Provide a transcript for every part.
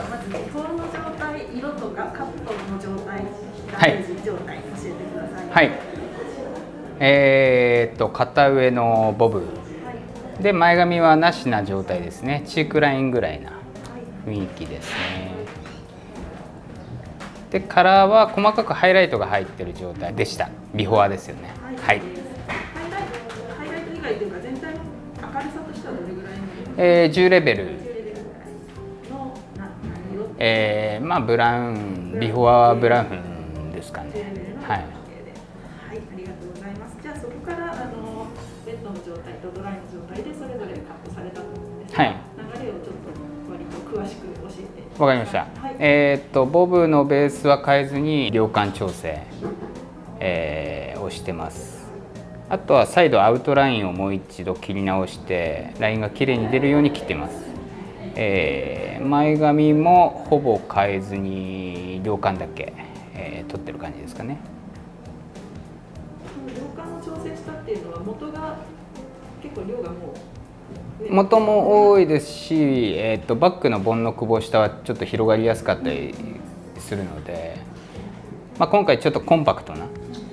はまずの状態色とかカットの状態い状態教えてください。はい。えー、っと片上のボブ。はい。で前髪はなしな状態ですね。チークラインぐらいなはい。雰囲気ですね。でカラーは細かくハイライトが入ってる状態でした。ビフォアですよね。はい、ハイライト以外というか全体の明るさとしてはどれぐらいの？えー10レベルえー、まあブラウンビフォアはブラウンですか10レね。はい。はい、ありがとうございます。じゃあそこからあのベッドの状態とドライの状態でそれぞれカットされたと思うんですが、はい。流れをちょっと割と詳しく教えて。わかりました、はい、えーっとボブのベースは変えずに量感調整、えーをしてます。あとは再度アウトラインをもう一度切り直してラインが綺麗に出るように切ってます、えー前髪もほぼ変えずに量感だけ、えー取ってる感じですかね。その量感を調整したっていうのは元が結構量がもう上元も多いですし、えーっとバックのボンのくぼ下はちょっと広がりやすかったりするので、まあ、今回ちょっとコンパクトな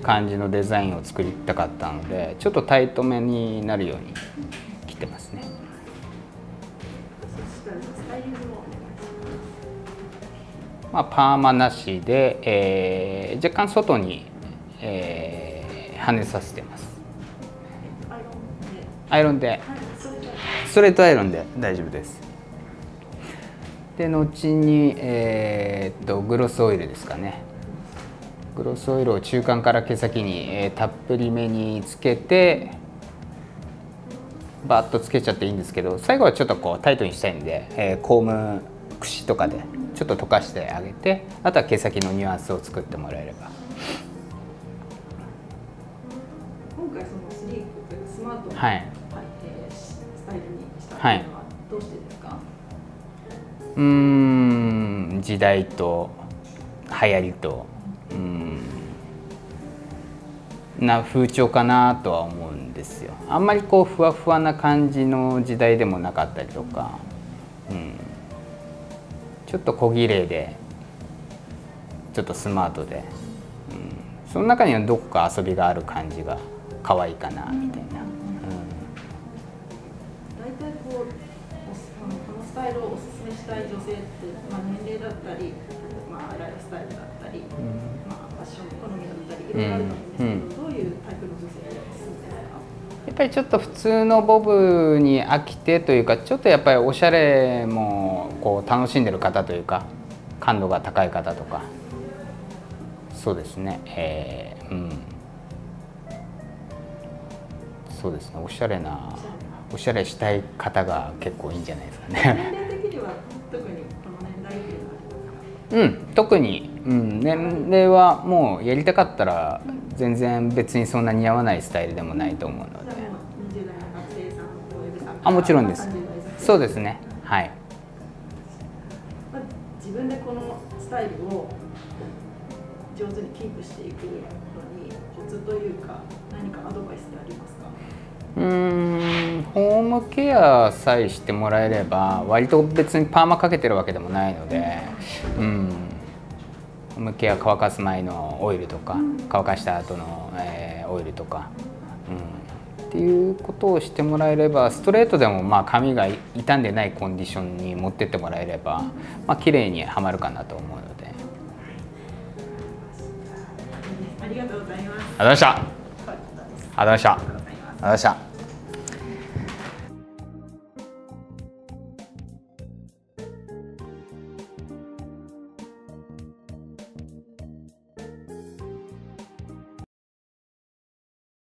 感じのデザインを作りたかったのでちょっとタイトめになるように切ってますねまあ、パーマなしで、えー若干外に、えー跳ねさせてます。アイロンで。ストレートアイロンで。大丈夫です。で後に、えーっとグロスオイルですかね。グロスオイルを中間から毛先に、えーたっぷりめにつけてバッとつけちゃっていいんですけど最後はちょっとこうタイトにしたいんで、えーコーム櫛とかでちょっと溶かしてあげてあとは毛先のニュアンスを作ってもらえれば。今回そのスリークというかスマートな、はいスタイルにしたっていうのはどうしてですか、うーん時代と流行りとうーんな風潮かなとは思うんですよ。あんまりこうふわふわな感じの時代でもなかったりとか、うん、ちょっと小綺麗でちょっとスマートで、うん、その中にはどこか遊びがある感じが可愛いかなみたいな、大体こうおすあのこのスタイルをおすすめしたい女性って、まあ、年齢だったり、まあ、ライフスタイルだったり、まあ、ファッション好みだったりいろいろあると思うんですけど、うんぱりちょっと普通のボブに飽きてというかちょっとやっぱりおしゃれもこう楽しんでる方というか感度が高い方とか。そうですね。えーうん。そうですね。おしゃれなおしゃれしたい方が結構いいんじゃないですかね。年齢的には特にこの年代っていうのはありますか？うん、特に、うん、年齢はもうやりたかったら全然別にそんな似合わないスタイルでもないと思うので。あもう20代の学生さんお嫁さんあもちろんです。30代女性そうですね。はい。まあ自分でこのスタイルを上手にキープしていくのにコツというか何かアドバイスってありますか？うーん。ホームケアさえしてもらえれば割と別にパーマかけてるわけでもないので、うん、ホームケア乾かす前のオイルとか乾かした後の、えーオイルとか、うん、っていうことをしてもらえればストレートでもまあ髪が傷んでないコンディションに持ってってもらえれば、まあ綺麗にはまるかなと思うので。ありがとうございますありがとうございました。ありがとうございました。